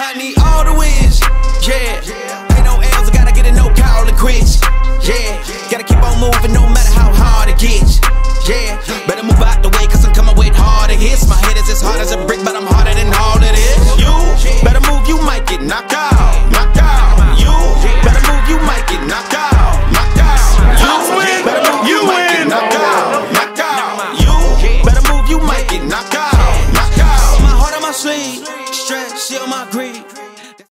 I need all the wins, stretch, shit on my greed.